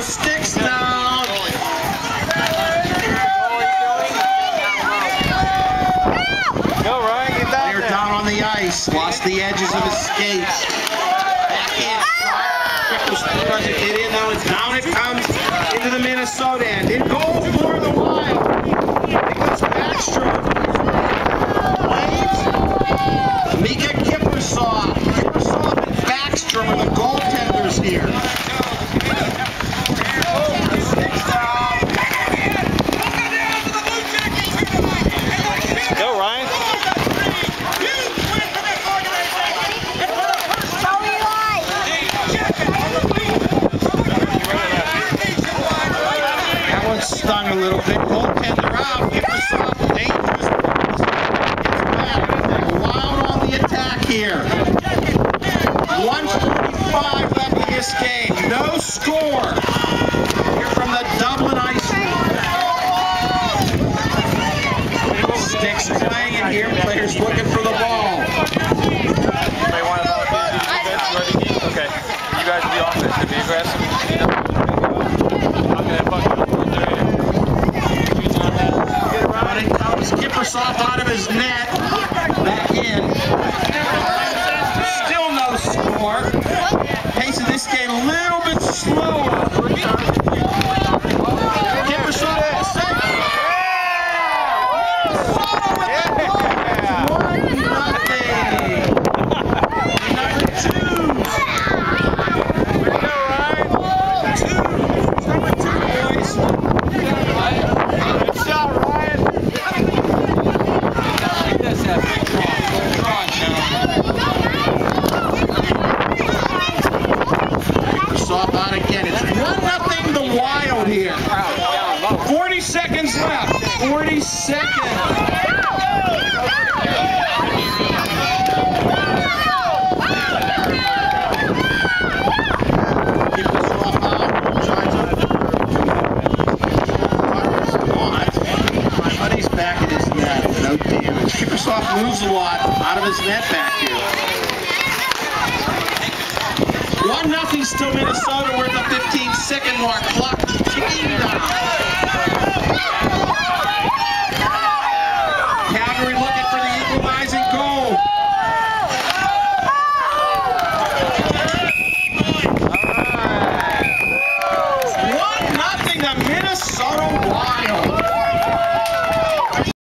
seconds to keep those sticks down. Go, Ryan, get down They're there. down on the ice. Lost the edges of his skates. Back in. Get in now. It's down it comes into the Minnesota end. In goal for the Wild. Little bit. Goaltender out. Ah, Kiprusoff dangerous. Gets back. Wild on the attack here. 145 left in this game. No score. Here from the Dublin Ice Sticks playing in here. Players looking for the ball. His net. Back in. Still no score. Pace of this game a little bit slower. Save. One nothing. 40 seconds. Kiprusoff moves a lot out of his net back here. 1-0 still Minnesota. We're at the 15-second mark. Clock ticking down.